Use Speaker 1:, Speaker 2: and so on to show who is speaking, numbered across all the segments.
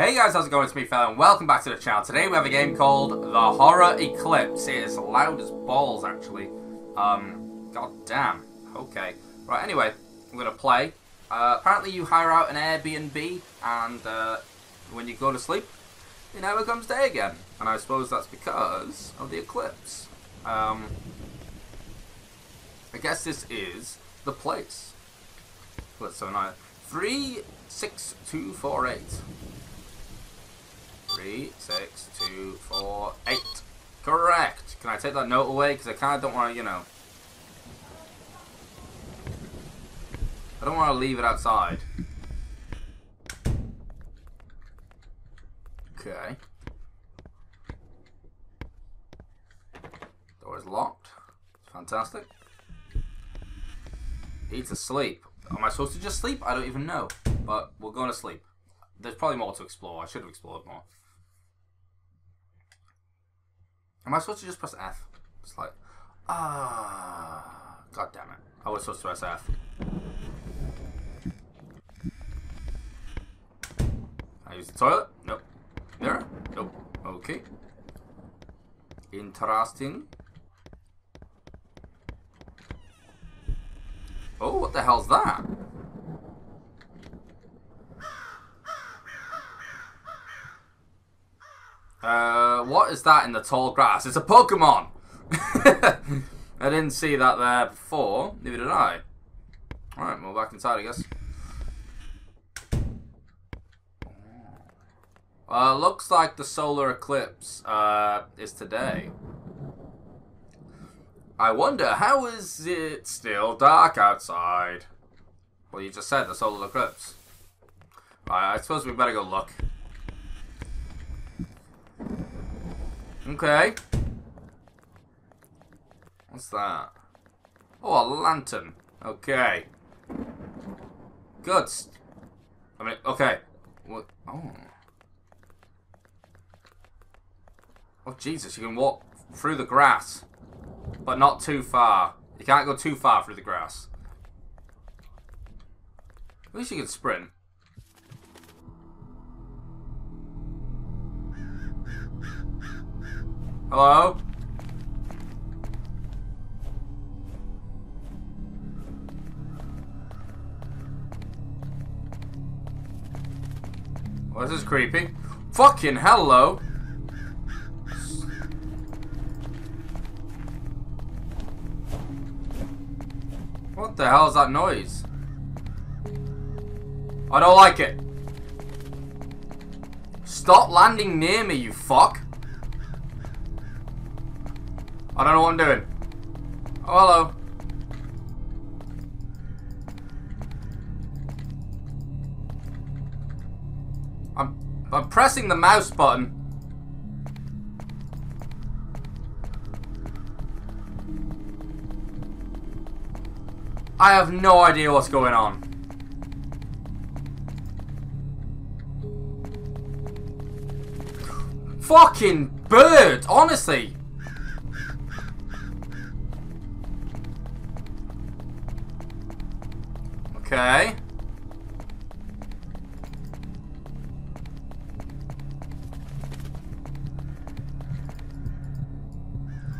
Speaker 1: Hey guys, how's it going? It's me, Fel, and welcome back to the channel. Today we have a game called The Horror Eclipse. It is loud as balls, actually. Um, god damn. Okay. Right, anyway, I'm gonna play. Uh, apparently you hire out an Airbnb, and uh, when you go to sleep, it never comes day again. And I suppose that's because of the eclipse. Um, I guess this is the place. Let's so four, eight. Three, six, two, four, eight. Correct. Can I take that note away? Because I kind of don't want to, you know. I don't want to leave it outside. Okay. Door is locked. Fantastic. He's asleep. Am I supposed to just sleep? I don't even know. But we're going to sleep. There's probably more to explore. I should have explored more. Am I supposed to just press F? It's like, ah, god damn it! I was supposed to press F. I use the toilet? Nope. There? Nope. Okay. Interesting. Oh, what the hell's that? Uh, what is that in the tall grass? It's a Pokemon! I didn't see that there before. Neither did I. Alright, well, back inside, I guess. Uh, looks like the solar eclipse uh, is today. I wonder, how is it still dark outside? Well, you just said the solar eclipse. Right, I suppose we better go look. Okay. What's that? Oh, a lantern. Okay. Good. I mean, okay. What? Oh. Oh, Jesus, you can walk through the grass. But not too far. You can't go too far through the grass. At least you can sprint. Hello? Well, this is creepy. Fucking hello! What the hell is that noise? I don't like it. Stop landing near me, you fuck. I don't know what I'm doing. Oh, hello. I'm I'm pressing the mouse button. I have no idea what's going on. Fucking bird, honestly. Okay.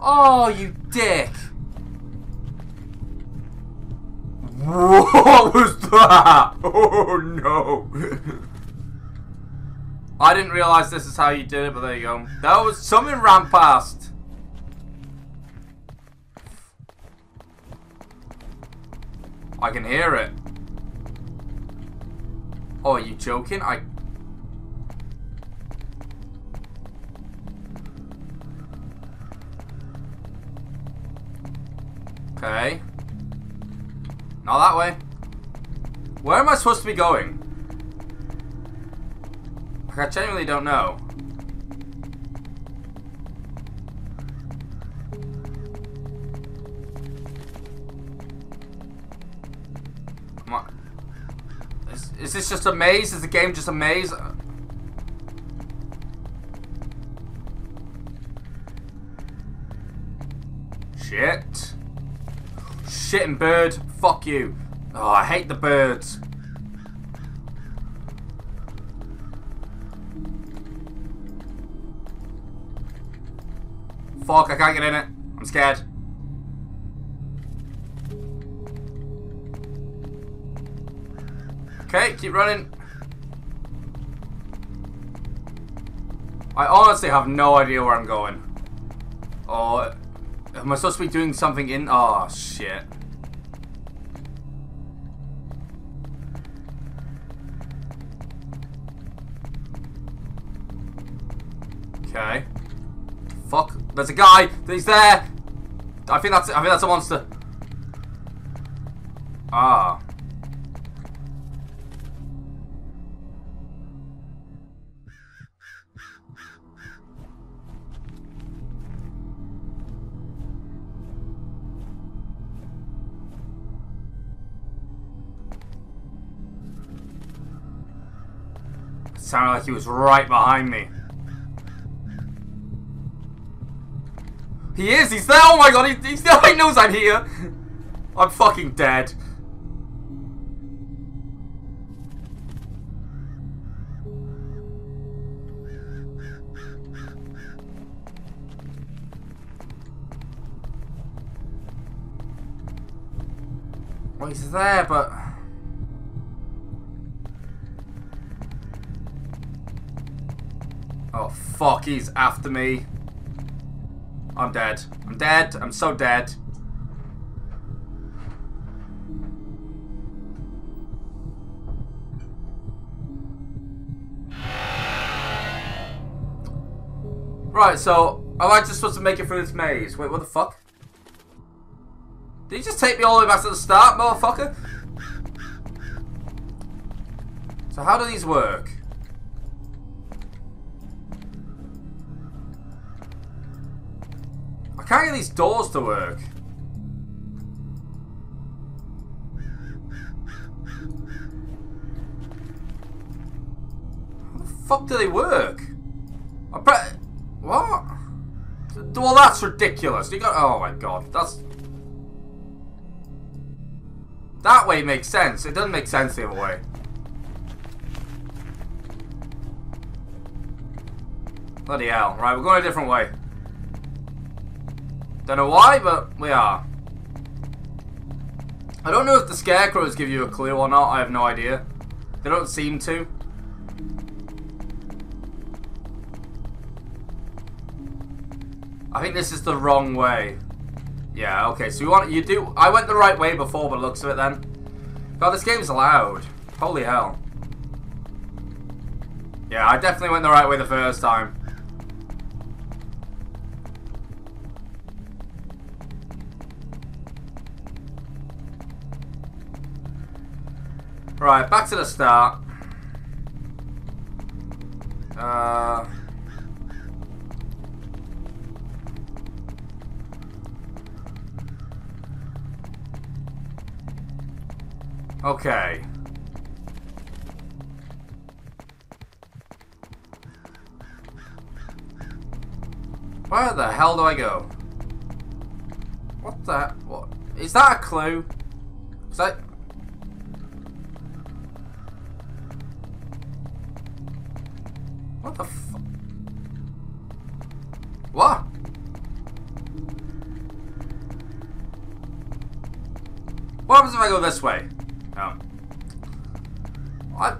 Speaker 1: Oh, you dick! What was that? Oh no! I didn't realize this is how you did it, but there you go. That was something ran past. I can hear it. Oh, are you joking? I... Okay. Not that way. Where am I supposed to be going? I genuinely don't know. this just a maze? Is the game just a maze? Shit. Shitting bird. Fuck you. Oh, I hate the birds. Fuck, I can't get in it. I'm scared. Okay, keep running. I honestly have no idea where I'm going. Oh, am I supposed to be doing something in? Oh, shit. Okay. Fuck. There's a guy. He's there. I think that's. I think that's a monster. Ah. Sounded like he was right behind me. He is, he's there, oh my god, he, he's there, he knows I'm here. I'm fucking dead. Well, he's there, but... fuck, he's after me. I'm dead. I'm dead. I'm so dead. Right, so, am I just supposed to make it through this maze? Wait, what the fuck? Did you just take me all the way back to the start, motherfucker? So how do these work? I can't get these doors to work. How the fuck do they work? I pre- What? Well, that's ridiculous. You got- Oh my god. That's- That way makes sense. It doesn't make sense the other way. Bloody hell. Right, we're going a different way. Don't know why, but we are. I don't know if the scarecrows give you a clue or not. I have no idea. They don't seem to. I think this is the wrong way. Yeah, okay, so you want you do I went the right way before but looks of it then. God, this game's loud. Holy hell. Yeah, I definitely went the right way the first time. Right, back to the start. Uh... Okay. Where the hell do I go? What the... What? Is that a clue? Is that... I go this way? Oh. I...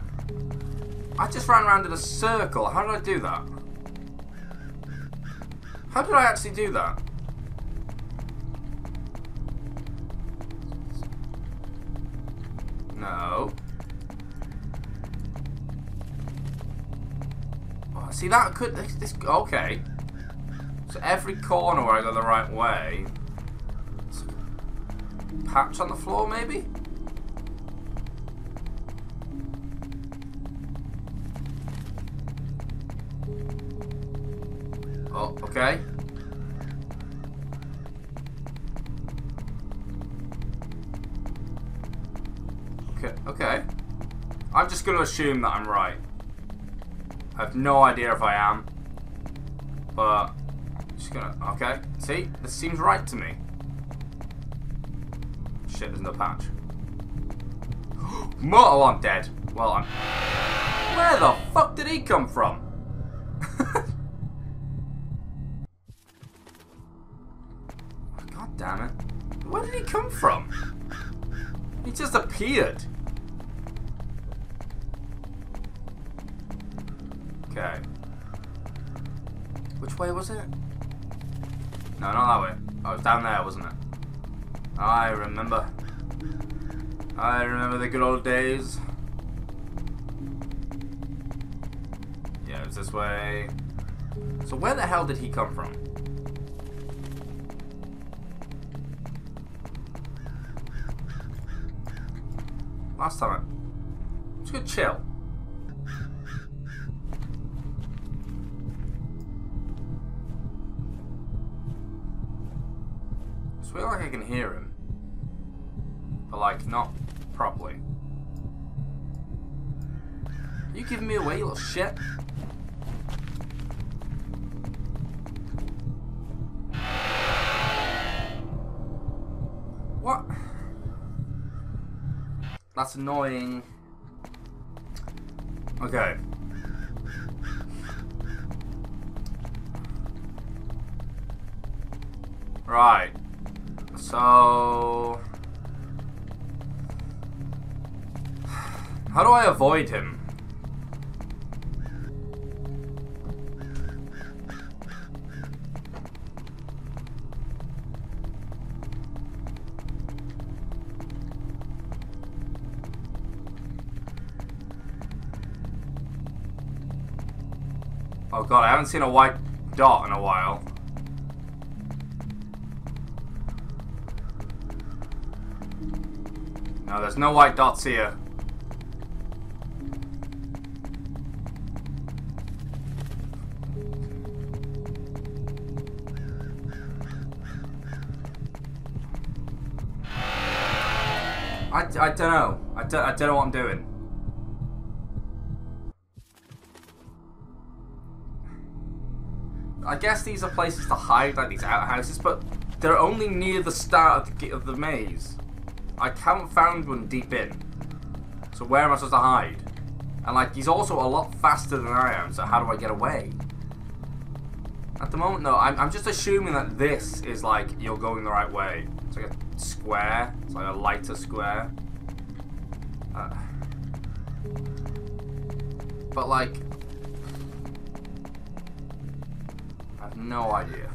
Speaker 1: I just ran around in a circle. How did I do that? How did I actually do that? No. Oh, see that could this, this okay. So every corner where I go the right way. Patch on the floor maybe? Oh, okay. Okay, okay. I'm just going to assume that I'm right. I have no idea if I am. But, just gonna, okay. See, this seems right to me. Shit, there's no patch. Oh, I'm dead. Well, I'm... Where the fuck did he come from? Oh, God damn it. Where did he come from? He just appeared. Okay. Which way was it? No, not that way. Oh, it was down there, wasn't it? I remember. I remember the good old days. Yeah, it's this way. So where the hell did he come from? Last time I... Just chill. I feel like I can hear him. But like, not properly. Are you giving me away, you little shit? What? That's annoying. Okay. Right. So... How do I avoid him? Oh god, I haven't seen a white dot in a while. No, there's no white dots here. I, don't know. I don't, I don't know what I'm doing. I guess these are places to hide, like these outhouses, but they're only near the start of the, of the maze. I haven't found one deep in. So where am I supposed to hide? And like, he's also a lot faster than I am, so how do I get away? At the moment, though, I'm, I'm just assuming that this is like, you're going the right way. It's like a square. It's like a lighter square. But like, I have no idea.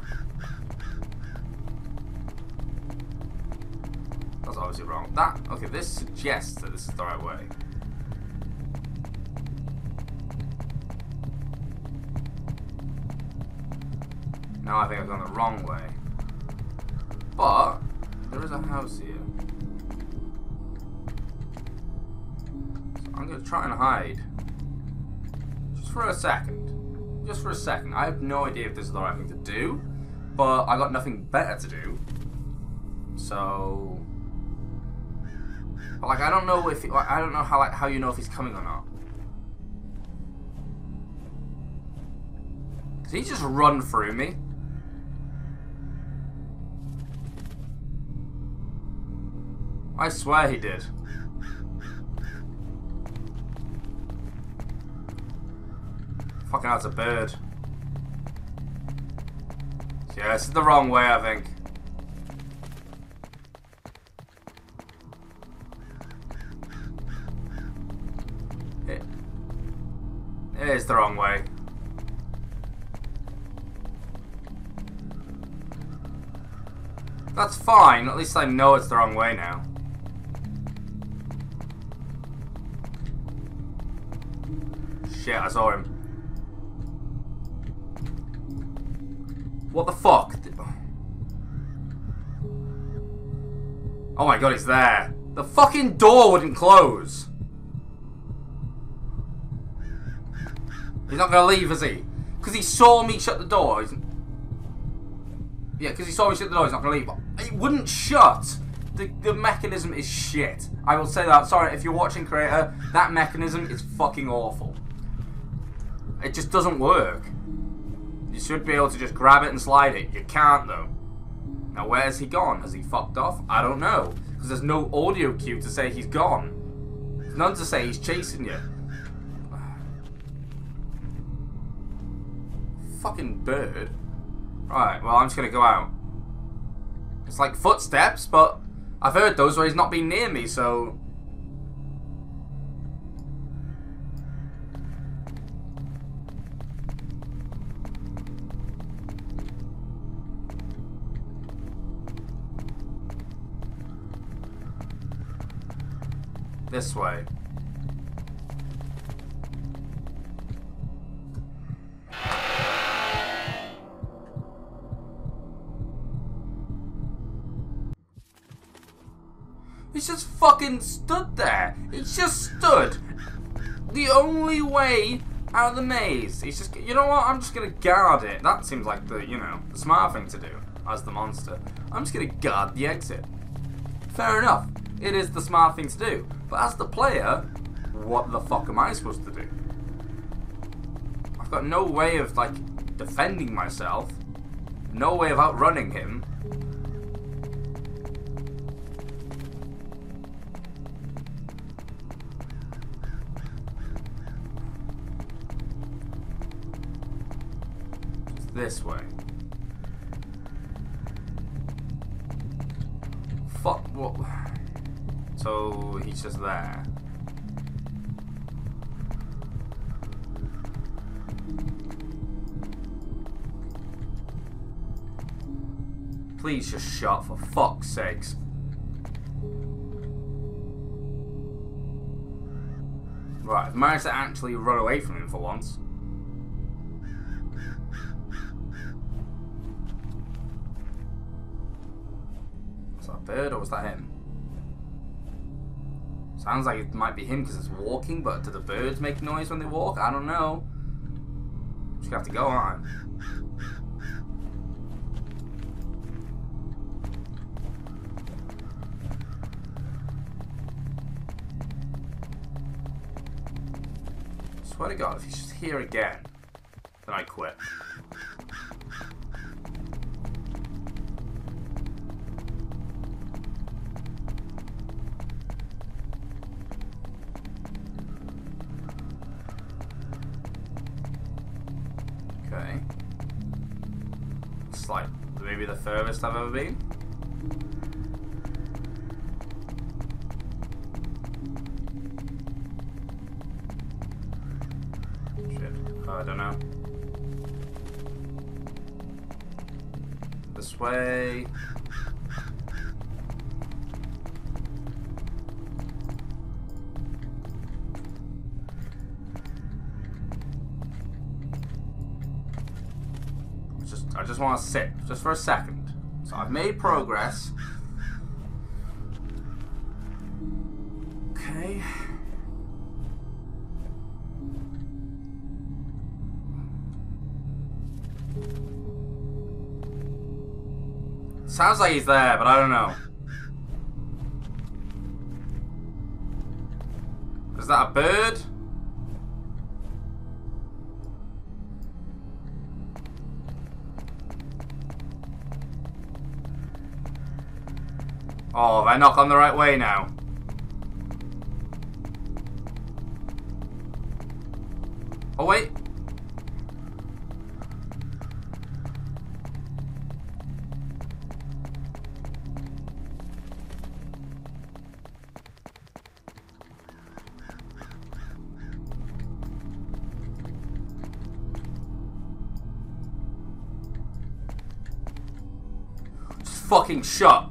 Speaker 1: That's obviously wrong. That, okay, this suggests that this is the right way. Now I think I've gone the wrong way. But, there is a house here. To try and hide. Just for a second. Just for a second. I have no idea if this is the right thing to do. But I got nothing better to do. So... But like, I don't know if... He, I don't know how, like, how you know if he's coming or not. Did he just run through me? I swear he did. Fucking hell, it's a bird. Yeah, this is the wrong way, I think. It, it is the wrong way. That's fine, at least I know it's the wrong way now. Shit, I saw him. What the fuck? Oh my god, he's there. The fucking door wouldn't close. He's not gonna leave, is he? Because he saw me shut the door. He's... Yeah, because he saw me shut the door, he's not gonna leave. It wouldn't shut. The, the mechanism is shit. I will say that. Sorry, if you're watching Creator, that mechanism is fucking awful. It just doesn't work. You should be able to just grab it and slide it. You can't, though. Now, where's he gone? Has he fucked off? I don't know. Because there's no audio cue to say he's gone. There's none to say he's chasing you. Fucking bird. Right, well, I'm just going to go out. It's like footsteps, but I've heard those where he's not been near me, so... This way. He's just fucking stood there. He's just stood. The only way out of the maze. He's just, you know what? I'm just gonna guard it. That seems like the, you know, the smart thing to do as the monster. I'm just gonna guard the exit. Fair enough. It is the smart thing to do. But as the player, what the fuck am I supposed to do? I've got no way of, like, defending myself. No way of outrunning him. this way. He's just there. Please just shut for fuck's sakes. Right, I've managed to actually run away from him for once. Was that a bird, or was that him? Sounds like it might be him because it's walking, but do the birds make noise when they walk? I don't know. Just have to go on. Swear to God, if he's just here again, then I quit. Like maybe the furthest I've ever been. Shit. Oh, I don't know. This way. Just want to sit, just for a second. So I've made progress. Okay. Sounds like he's there, but I don't know. Is that a bird? Oh, have I not on the right way now? Oh, wait. Just fucking shut.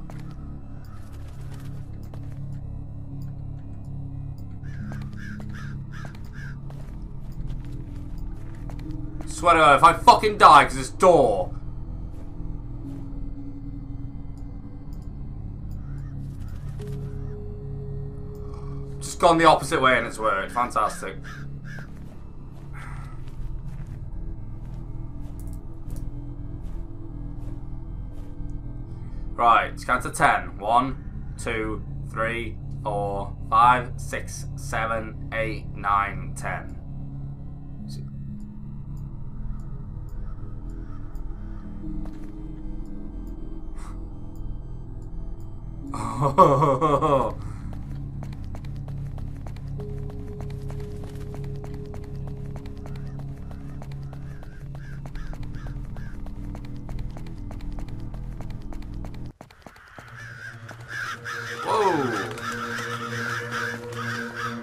Speaker 1: Swear to God, if I fucking die because this door. Just gone the opposite way and it's worked. Fantastic. Right, count to ten. One, two, three, four, five, six, seven, eight, nine, ten. Oh. Whoa!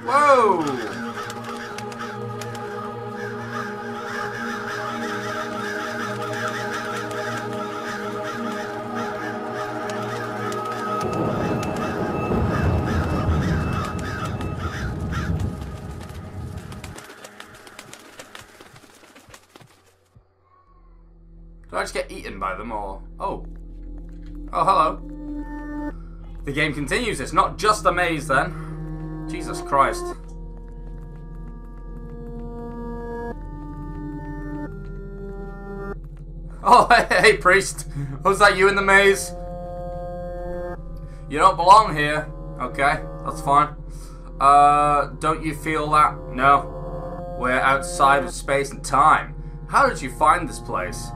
Speaker 1: Whoa! By them or... Oh. Oh, hello. The game continues. It's not just a maze then. Jesus Christ. Oh, hey, hey, priest. Was that you in the maze? You don't belong here. Okay, that's fine. Uh, don't you feel that? No. We're outside of space and time. How did you find this place?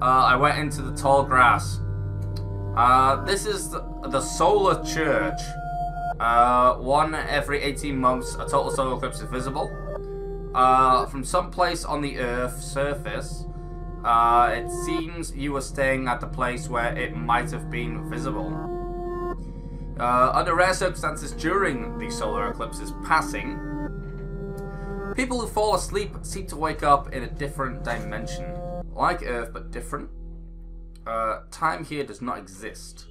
Speaker 1: Uh, I went into the tall grass. Uh, this is the, the solar church. Uh, one every 18 months, a total solar eclipse is visible. Uh, from some place on the Earth's surface, uh, it seems you were staying at the place where it might have been visible. Uh, under rare circumstances during the solar eclipse's passing, people who fall asleep seem to wake up in a different dimension. Like Earth, but different. Uh, time here does not exist.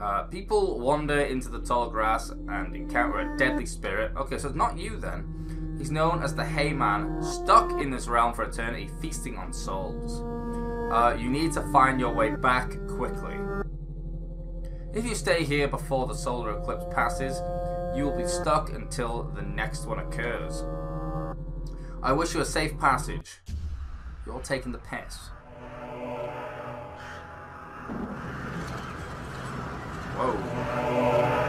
Speaker 1: Uh, people wander into the tall grass and encounter a deadly spirit. Okay, so it's not you then. He's known as the Hayman, stuck in this realm for eternity, feasting on souls. Uh, you need to find your way back quickly. If you stay here before the solar eclipse passes, you will be stuck until the next one occurs. I wish you a safe passage. You're taking the piss. Whoa.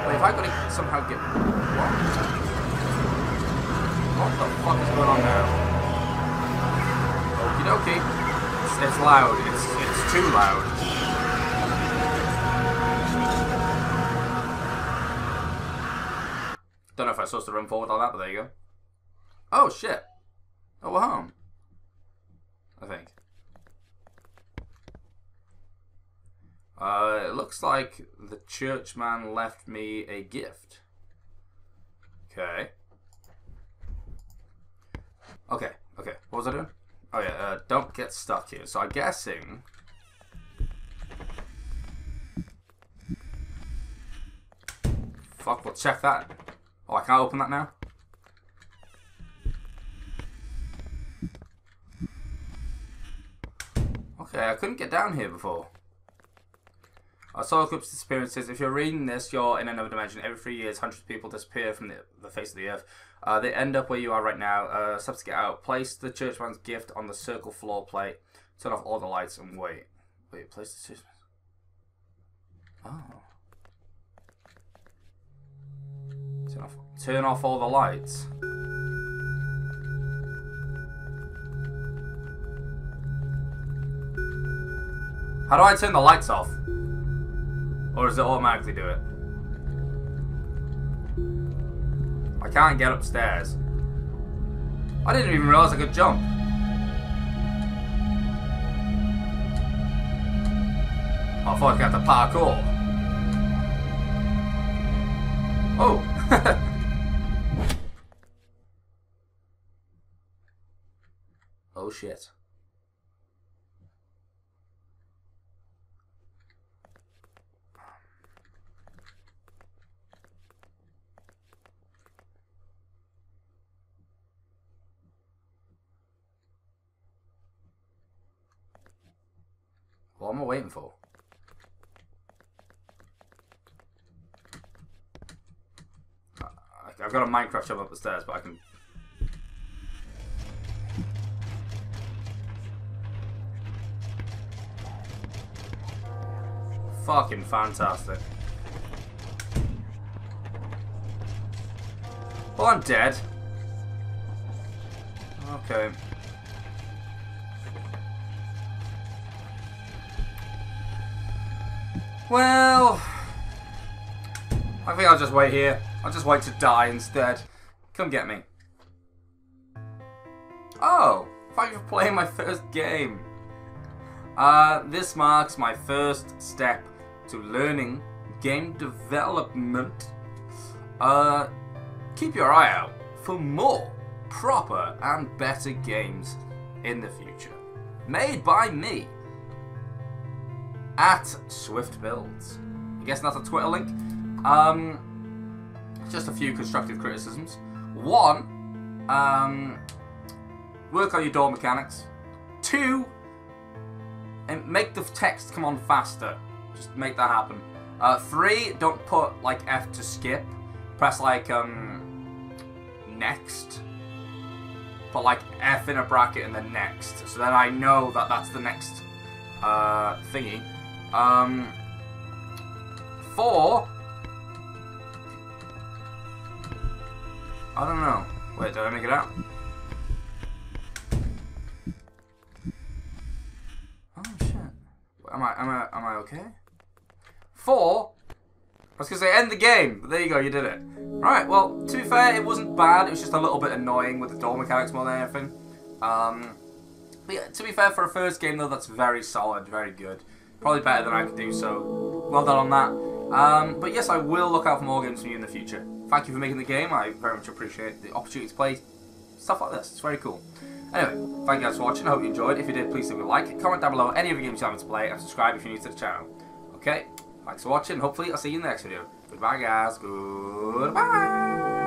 Speaker 1: Wait, if I gotta somehow get... What? What the fuck is going on now? Okie dokie. It's, it's loud. It's, it's too loud. Don't know if I supposed to run forward like that, but there you go. Oh, shit. Oh, we're home. I think. Uh, it looks like the churchman left me a gift. Okay. Okay, okay. What was I doing? Oh yeah, uh, don't get stuck here. So I'm guessing... Fuck, we'll check that. Oh, I can't open that now? Okay, I couldn't get down here before. Our solar eclipse disappearances. If you're reading this, you're in another dimension. Every three years, hundreds of people disappear from the, the face of the earth. Uh, they end up where you are right now. Uh, steps to get out. Place the churchman's gift on the circle floor plate. Turn off all the lights and wait. Wait, place the churchman's... Oh. Turn off, turn off all the lights. How do I turn the lights off? Or does it automatically do it? I can't get upstairs. I didn't even realize I could jump. I thought I got the parkour. Oh! oh shit. What am I waiting for? I've got a Minecraft jump up the stairs, but I can... Fucking fantastic. Well, I'm dead. Okay. Well, I think I'll just wait here. I'll just wait to die instead. Come get me. Oh, thank you for playing my first game. Uh, this marks my first step to learning game development. Uh, keep your eye out for more proper and better games in the future. Made by me at Swift Builds. I guess that's a Twitter link. Um, just a few constructive criticisms. One, um, work on your door mechanics. Two, and make the text come on faster. Just make that happen. Uh, three, don't put like F to skip. Press like um next. Put like F in a bracket and then next. So then I know that that's the next uh, thingy. Um, four. I don't know. Wait, did I make it out? Oh shit. Am I am I am I okay? Four. I was gonna say end the game, but there you go, you did it. Right, well, to be fair, it wasn't bad. It was just a little bit annoying with the door mechanics more than anything. Um, yeah, to be fair, for a first game though, that's very solid, very good. Probably better than I could do. So well done on that. Um, but yes, I will look out for more games from you in the future. Thank you for making the game. I very much appreciate the opportunity to play stuff like this. It's very cool. Anyway, thank you guys for watching. I hope you enjoyed. If you did, please leave a like, comment down below any of the games you want me to play, and subscribe if you're new to the channel. Okay, thanks for watching. Hopefully, I'll see you in the next video. Goodbye, guys. Goodbye.